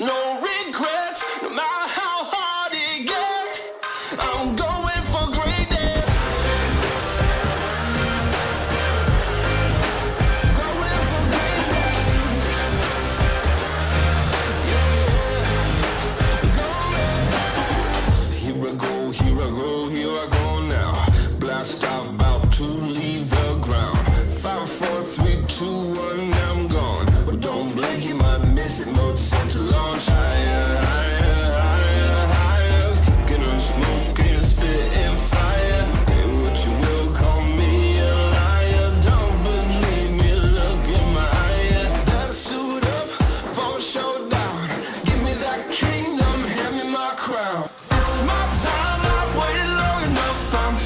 No regrets, no matter how hard it gets. I'm going for greatness. Going for greatness. Yeah. Going. Here I go, here I go, here I go now. Blast off, about to leave the ground. Five, four, three, two, one, I'm don't blink, you might miss it. More set to launch higher, higher, higher, higher. Cooking on smoke and spitting fire. Say what you will, call me a liar. Don't believe me, look in my eye. Gotta suit up for a showdown. Give me that kingdom, hand me my crown. This is my time, I've waited long enough. I'm